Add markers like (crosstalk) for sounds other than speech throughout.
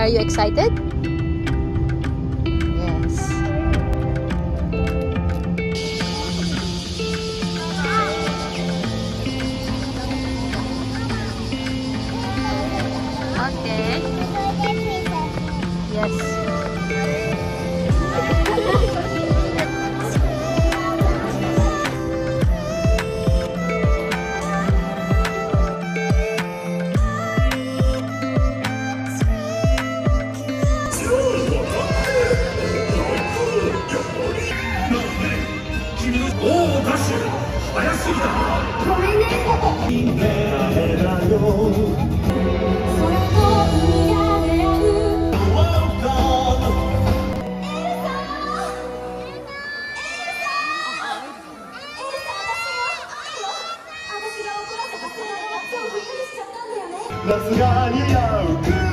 Are you excited? 夏が似合う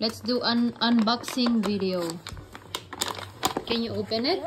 Let's do an unboxing video. Can you open it?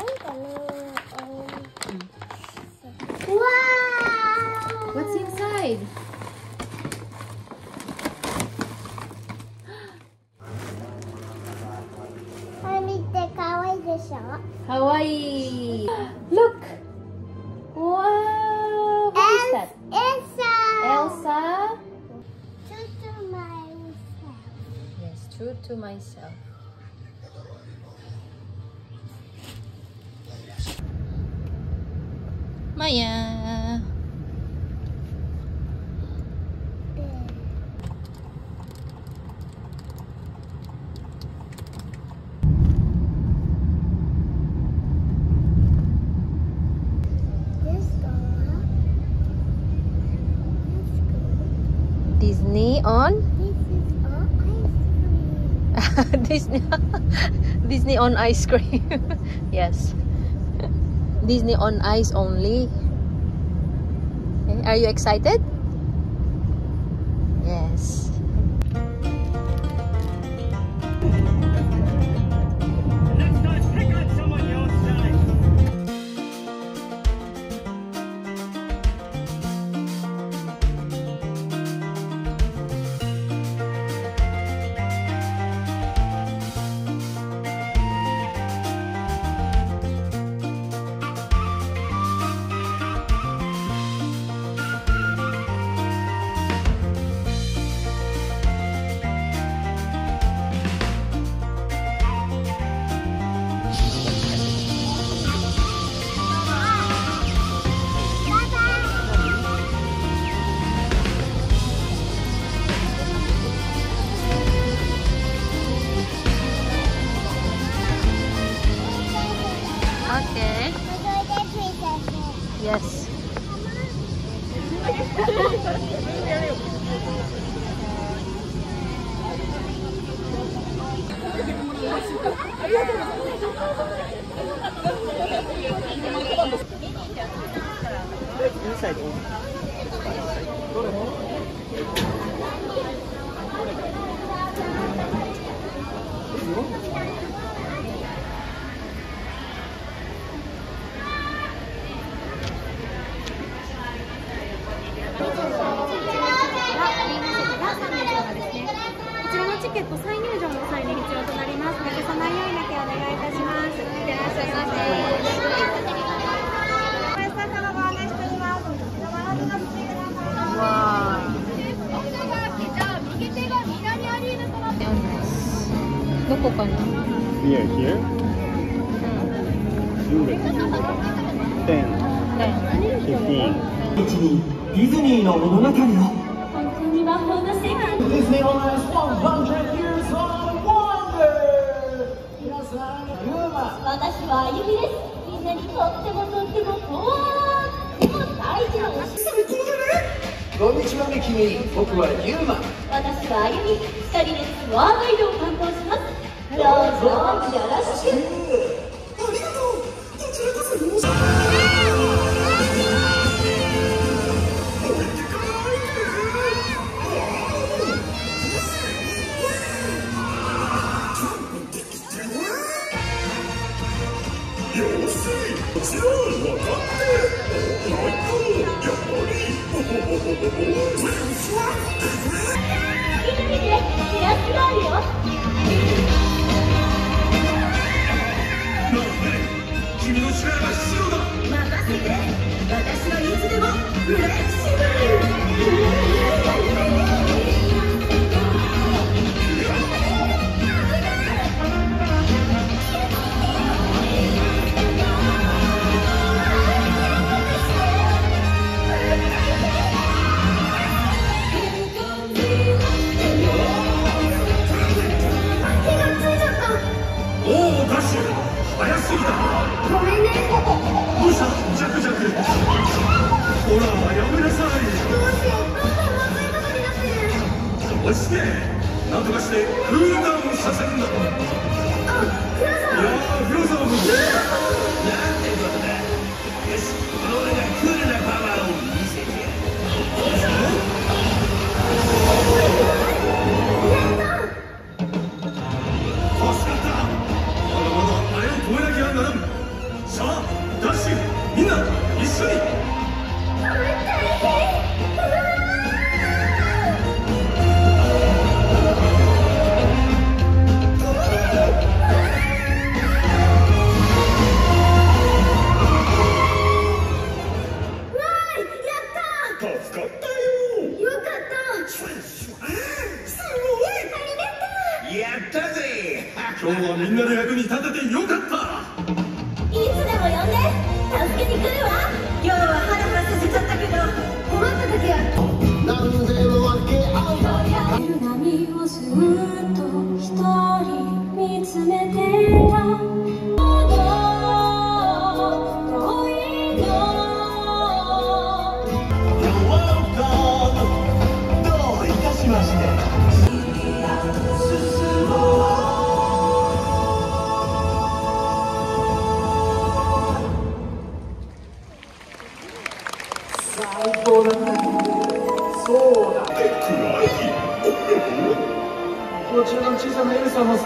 on? Disney (laughs) Disney on ice cream. (laughs) yes. (laughs) Disney on ice only. Okay. Are you excited? チケット再入場の際に必要となりますので、そようにだけお願いいたします。いってらっしゃいませ。どこかな？Here, here? ディズニーの物語を Disney on. 私はあゆみです。みんなにとってもとってもとっても大事なおしさめねこんにちは。ね君僕は。ゆうま私はあゆみ。二人でツアーガイドを担当します。どうぞ。よろしく。押してなんとかしてクールダウンさせるん。だとあ、ー、to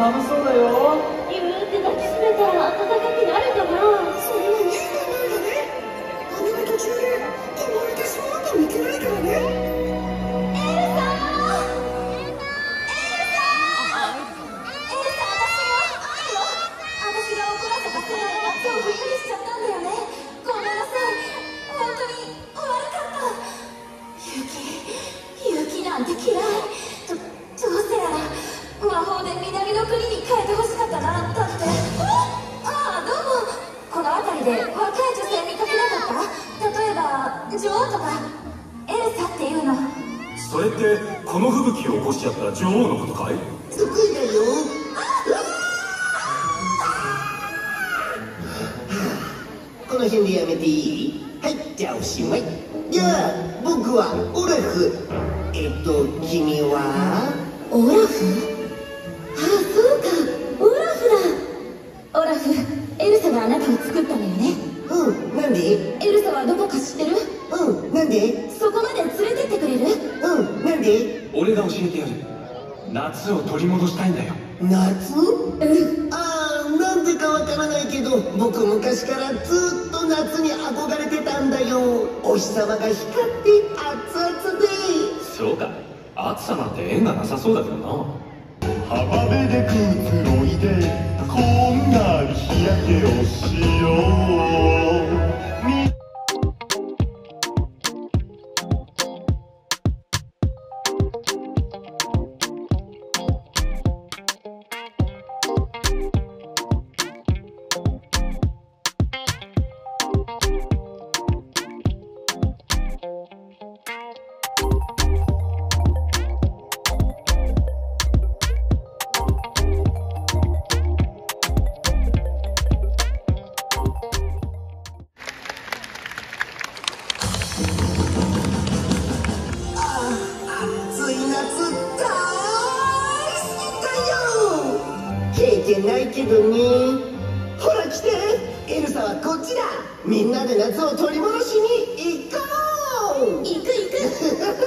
bana mı soruyor? 起こしちゃった女王のことかい？得意だよこの辺でやめていい？はいじゃあおしまい。じゃあ僕はオラフ。かわからないけど僕昔からずっと夏に憧れてたんだよ。お日様が光って熱々で。そうか。暑さなんて縁がなさそうだけどな。浜辺でくつろいでこんなに日焼けをしよう。けない気分にほら来て。エルサはこっちだ。みんなで夏を取り戻しに行こう。行く行く。(laughs)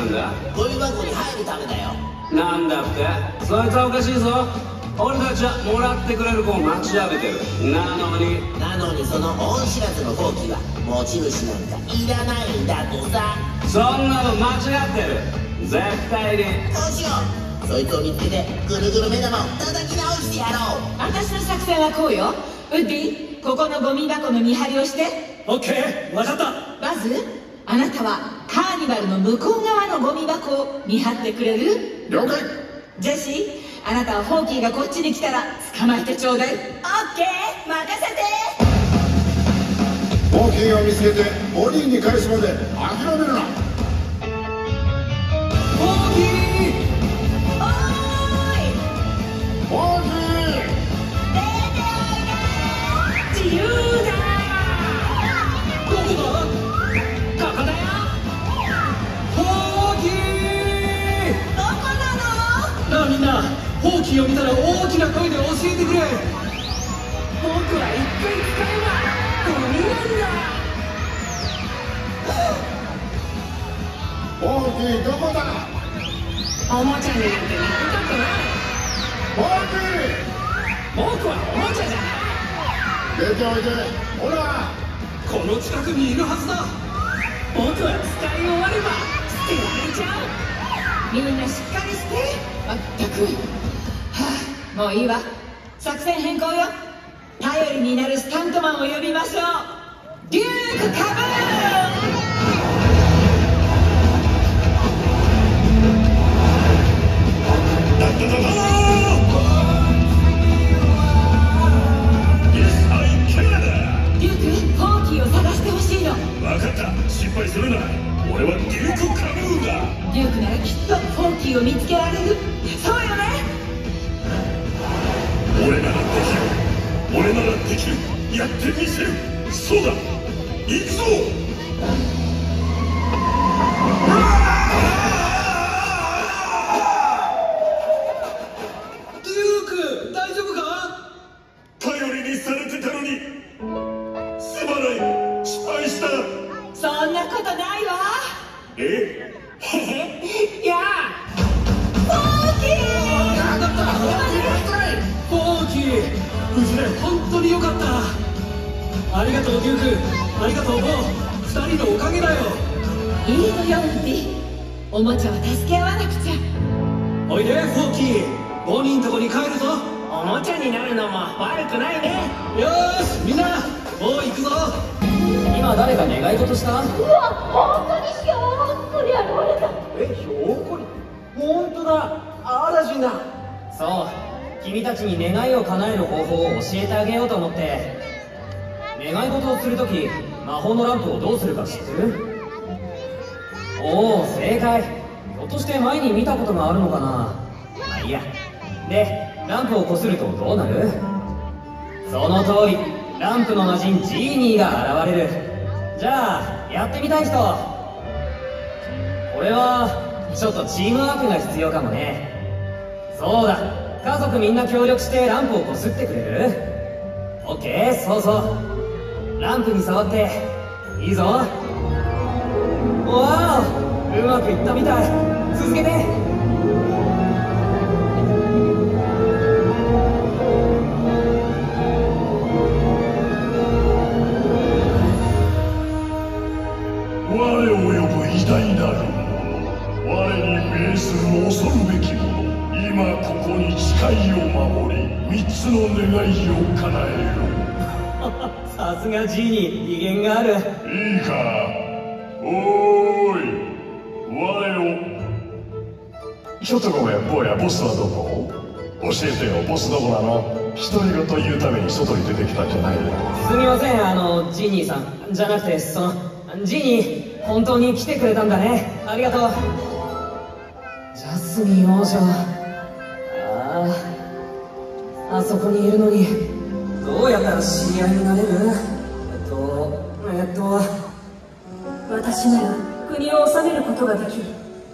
なんだ？ゴミ箱に入るためだよ。なんだって？そいつはおかしいぞ。俺たちはもらってくれる子を待ちわびてる。なのに。なのにその恩知らずの放棄は持ち主なんかいらないんだとさ。そんなの間違ってる。絶対に。どうしよう。そいつを見つけてぐるぐる目玉を叩き直してやろう。私の作戦はこうよ。ウッディここのゴミ箱の見張りをして。オッケー。分かった。バズあなたはカーニバルの向こう側のゴミ箱を見張ってくれる？了解。ジェシーあなたはフォーキーがこっちに来たら捕まえてちょうだい。オッケー任せて。ホーキーを見つけてボディに返すまで諦めるな。大きいおーい。ホーキ自由だなホウキを見たら大きな声で教えてくれ。僕は一回使えばゴミなんだーホーキーどこだ？おもちゃになんてなりたくない。ホー僕はおもちゃじゃ出ておいで。ほらこの近くにいるはずだ。僕は使い終われば捨てられちゃう。みんなしっかりして。まったく。はあもういいわ。作戦変更よ。頼りになるスタントマンを呼びましょう。デュークカブーな。俺はデューク・カブーだデュークならきっとホーキーを見つけられる。そうよ。ね俺ならできる。俺ならできる。やってみせる。そうだ。行くぞ。法のランプをどうするか知ってる？おお正解。ひょっとして前に見たことがあるのかな？まあいいや。でランプをこするとどうなる？その通り。ランプの魔人ジーニーが現れる。じゃあやってみたい人。これはちょっとチームワークが必要かもね。そうだ。家族みんな協力してランプをこすってくれる？オッケーそうそう。ランプに触っていいぞ。わおうまくいったみたい。続けて。我を呼ぶ偉大なる。者我に命する恐るべき者今ここに誓いを守り三つの願いを叶えさすがジーニー威厳がある。よいいか。おーい。我をちょっとごめん坊やボスはどこ？教えてよボスどこなの？独り言言うために外に出てきたんじゃないよ。すみませんあのジーニーさん。じゃなくてそのジーニー本当に来てくれたんだね。ありがとう。ジャスミン王女あああそこにいるのにどうやったら知り合いになれる？えっとえっと私なら国を治めることができる。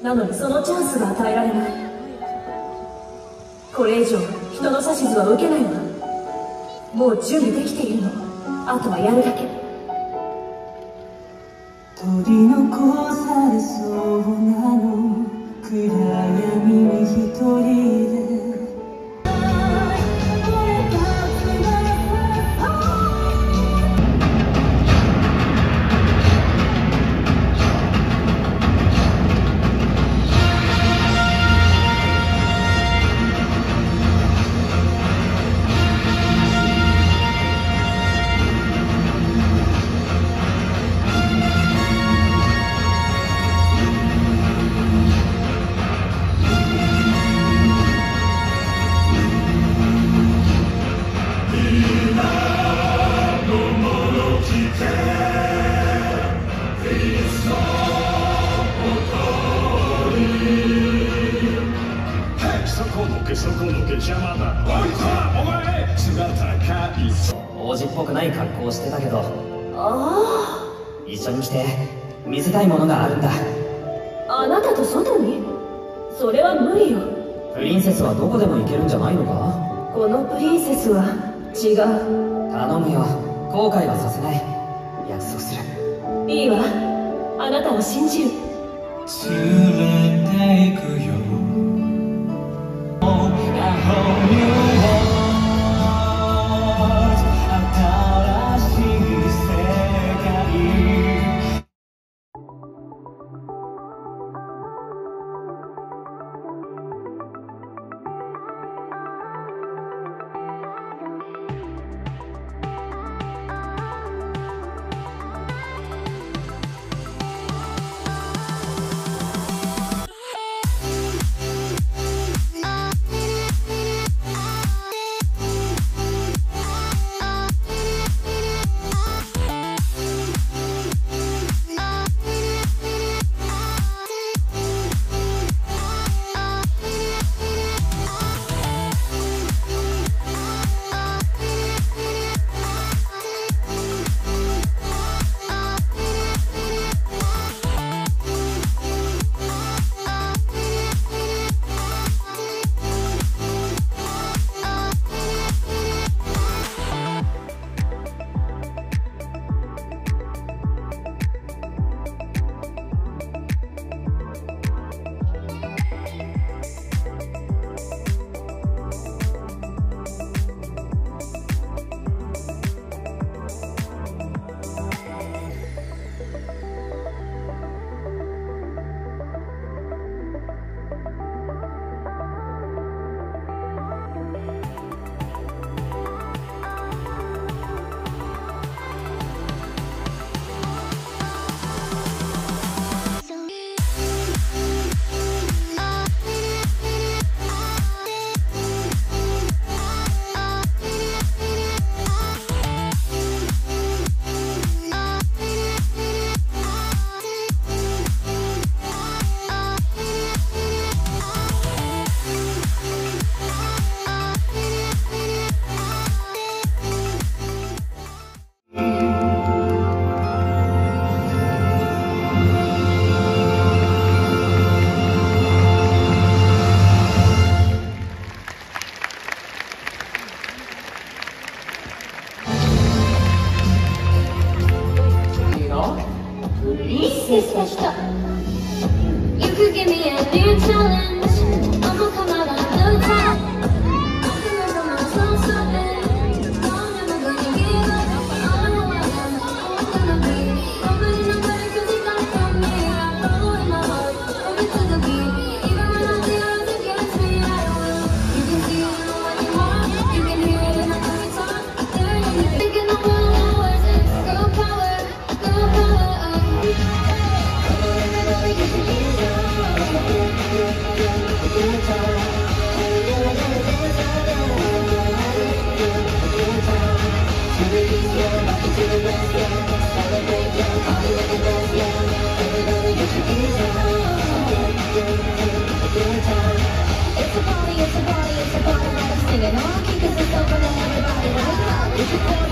なのにそのチャンスが与えられない。これ以上人の指図は受けないわもう準備できているの。あとはやるだけ。取り残されそうなの。暗闇に一人でプリンセスは違う。頼むよ。後悔はさせない。約束する。いいわ。あなたを信じる。連れて行くよ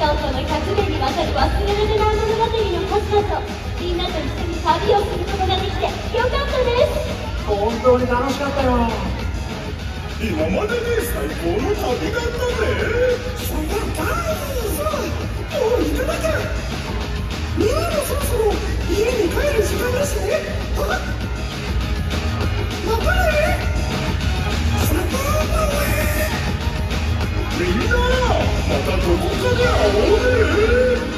京都の100年にわたる忘れられない物語の数々をみんなと一緒に旅をすることができてよかったです本当に楽しかったよ今までで最高の旅だったぜそりゃ大変さもう行かなきゃみんなもそろそろ家に帰る時間だしねあまたねさよならみんなまたどこかで会おうね。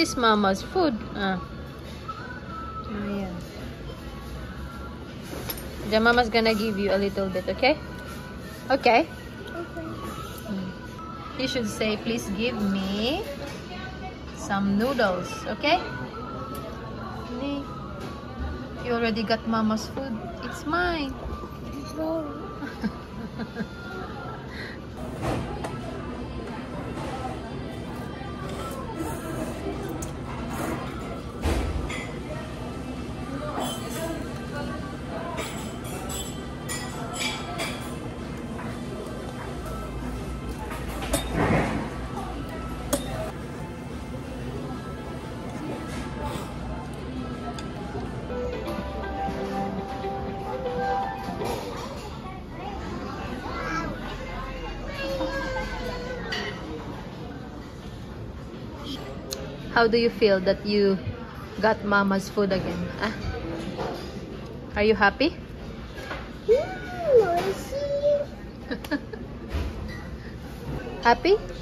Is Mama's food. Ah. Ayan. Then Mama's gonna give you a little bit, okay? Okay. You should say, please give me some noodles, okay? You already got Mama's food. It's mine. How do you feel that you got Mama's food again? Ah? Are you happy? (laughs) Happy? Happy.